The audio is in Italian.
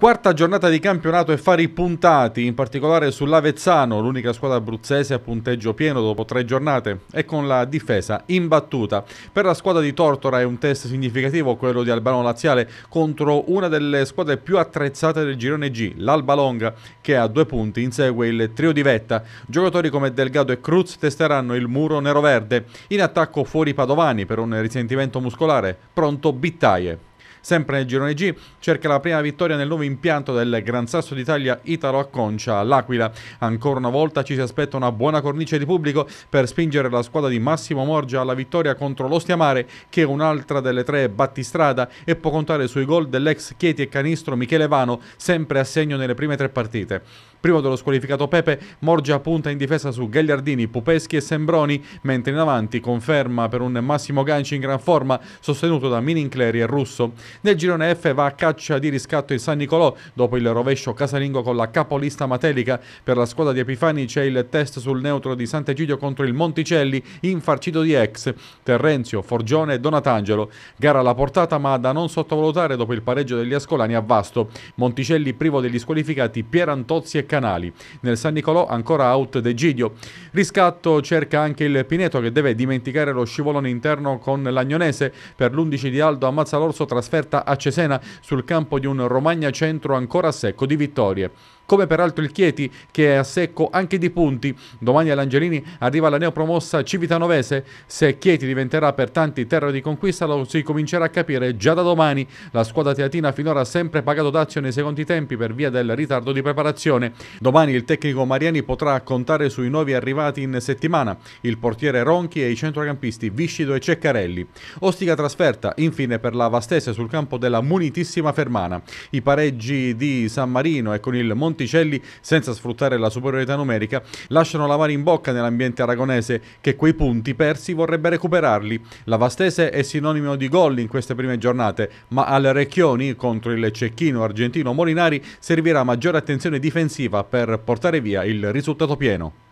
Quarta giornata di campionato e fari puntati, in particolare sull'Avezzano, l'unica squadra abruzzese a punteggio pieno dopo tre giornate e con la difesa imbattuta. Per la squadra di Tortora è un test significativo quello di Albano Laziale contro una delle squadre più attrezzate del girone G, l'Alba Longa, che a due punti insegue il trio di vetta. Giocatori come Delgado e Cruz testeranno il muro nero-verde. In attacco fuori Padovani per un risentimento muscolare, pronto Bittaie. Sempre nel girone G cerca la prima vittoria nel nuovo impianto del Gran Sasso d'Italia Italo Acconcia all'Aquila. Ancora una volta ci si aspetta una buona cornice di pubblico per spingere la squadra di Massimo Morgia alla vittoria contro l'Ostiamare che è un'altra delle tre battistrada e può contare sui gol dell'ex Chieti e Canistro Michele Vano sempre a segno nelle prime tre partite. Primo dello squalificato Pepe, Morgia punta in difesa su Gagliardini, Pupeschi e Sembroni, mentre in avanti conferma per un Massimo Ganci in gran forma sostenuto da Minincleri e Russo. Nel girone F va a caccia di riscatto il San Nicolò dopo il rovescio casalingo con la capolista matelica. Per la squadra di Epifani c'è il test sul neutro di Sant'Egidio contro il Monticelli infarcito di ex, Terrenzio, Forgione e Donatangelo. Gara alla portata ma da non sottovalutare dopo il pareggio degli Ascolani a Vasto. Monticelli privo degli squalificati Pierantozzi e Canali. Nel San Nicolò ancora out De Gidio. Riscatto cerca anche il Pineto che deve dimenticare lo scivolone interno con l'Agnonese per l'11 di Aldo ammazza l'orso trasferta a Cesena sul campo di un Romagna centro ancora secco di vittorie come peraltro il Chieti che è a secco anche di punti. Domani all'Angelini arriva la neopromossa Civitanovese. Se Chieti diventerà per tanti terra di conquista lo si comincerà a capire già da domani. La squadra teatina finora ha sempre pagato dazio nei secondi tempi per via del ritardo di preparazione. Domani il tecnico Mariani potrà contare sui nuovi arrivati in settimana, il portiere Ronchi e i centrocampisti Viscido e Ceccarelli. Ostica trasferta infine per la Vastese sul campo della munitissima Fermana. I pareggi di San Marino e con il Monte Monticelli, senza sfruttare la superiorità numerica, lasciano la mano in bocca nell'ambiente aragonese che quei punti persi vorrebbe recuperarli. La Vastese è sinonimo di gol in queste prime giornate, ma al Recchioni contro il cecchino argentino Molinari servirà maggiore attenzione difensiva per portare via il risultato pieno.